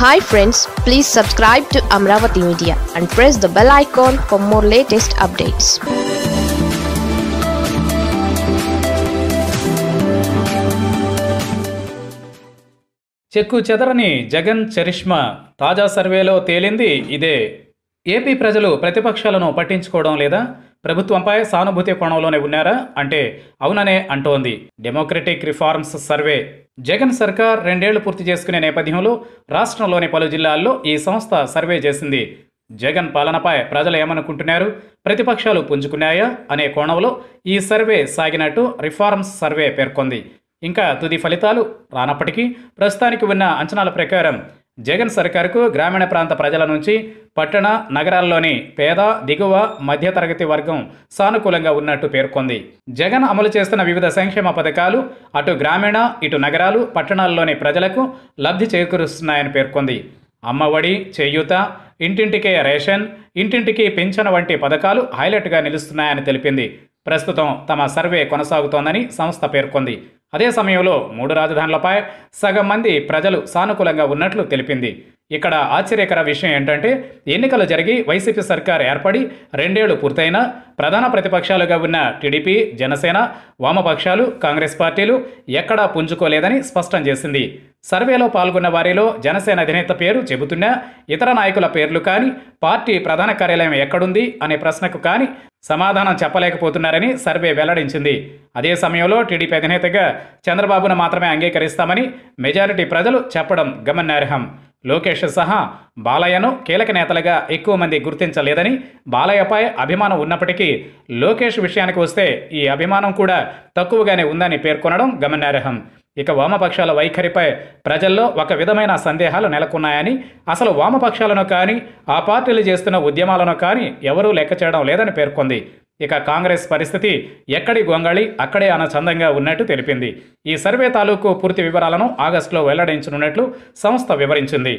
Hi friends please subscribe to Amaravati media and press the bell icon for more latest updates చెక్కు చెదరని Jagan charisma తాజా సర్వేలో తేలింది ఇదే. AP ప్రజలు ప్రతిపక్షాలను పట్టించుకోవడం లేదా? ప్రభుత్వంపై సానుభూతి కోణంలోనే ఉన్నారా? అంటే అవుననే అంటోంది. డెమోక్రటిక్ రిఫార్మ్స్ సర్వే జగన్ సర్కార్ రెండేళ్ళు పూర్తి చేసుకునే నేపథ్యంలో రాష్ట్రంలోని పలు జిల్లాల్లో ఈ సంస్థ సర్వే చేసింది. జగన్ పాలనపై ప్రజలు ఏమనుకుంటున్నారు? ప్రతిపక్షాలు పుంజుకున్నాయా? అనే కోణంలో ఈ సర్వే సాగినట్టు రిఫార్మ్స్ సర్వే పేర్కొంది. ఇంకా తుది ఫలితాలు రానప్పటికీ ప్రస్తుతానికి ఉన్న అంచనాల ప్రకారం జగన్ సర్కారుకు గ్రామీణ ప్రాంత ప్రజల నుంచి పట్టణ నగరాల్లోని పేద దిగువ మధ్యతరగతి వర్గం సానుకూలంగా ఉన్నట్టు పేర్కొంది. జగన్ అమలు చేస్తున్న వివిధ సంక్షేమ పథకాలు అటు గ్రామీణ ఇటు నగరాలు పట్టణాల్లోని ప్రజలకు లబ్ధి చేకూరుస్తున్నాయని పేర్కొంది. అమ్మఒడి చేయూత ఇంటింటికే రేషన్ ఇంటింటికి పింఛన్ వంటి పథకాలు హైలైట్గా నిలుస్తున్నాయని తెలిపింది. ప్రస్తుతం తమ సర్వే కొనసాగుతోందని సంస్థ పేర్కొంది. అదే సమయంలో మూడు రాజధానులపై సగం మంది ప్రజలు సానుకూలంగా ఉన్నట్లు తెలిపింది. ఇక్కడ ఆశ్చర్యకర విషయం ఏంటంటే ఎన్నికలు జరిగి వైసీపీ సర్కార్ ఏర్పడి రెండేళ్ళు పూర్తయినా ప్రధాన ప్రతిపక్షాలుగా ఉన్న టీడీపీ జనసేన వామపక్షాలు కాంగ్రెస్ పార్టీలు ఎక్కడా పుంజుకోలేదని స్పష్టం చేసింది. సర్వేలో పాల్గొన్న వారిలో జనసేన అధినేత పేరు చెబుతున్నా ఇతర నాయకుల పేర్లు కానీ పార్టీ ప్రధాన కార్యాలయం ఎక్కడుంది అనే ప్రశ్నకు కానీ సమాధానం చెప్పలేకపోతున్నారని సర్వే వెల్లడించింది. అదే సమయంలో టీడీపీ అధినేతగా చంద్రబాబును మాత్రమే అంగీకరిస్తామని మెజారిటీ ప్రజలు చెప్పడం గమనార్హం. లోకేష్ సహా బాలయ్యను కీలక నేతలుగా ఎక్కువ మంది గుర్తించలేదని బాలయ్యపై అభిమానం ఉన్నప్పటికీ లోకేష్ విషయానికి వస్తే ఈ అభిమానం కూడా తక్కువగానే ఉందని పేర్కొనడం గమనార్హం. ఇక వామపక్షాల వైఖరిపై ప్రజల్లో ఒక విధమైన సందేహాలు నెలకొన్నాయని అసలు వామపక్షాలను కానీ ఆ పార్టీలు చేస్తున్న ఉద్యమాలను కానీ ఎవరూ లెక్క చేయడం లేదని పేర్కొంది. ఇక కాంగ్రెస్ పరిస్థితి ఎక్కడి గొంగళి అక్కడే అనచందంగా ఉన్నట్టు తెలిపింది. ఈ సర్వే తాలూకు పూర్తి వివరాలను ఆగస్టులో వెల్లడించనున్నట్లు సంస్థ వివరించింది.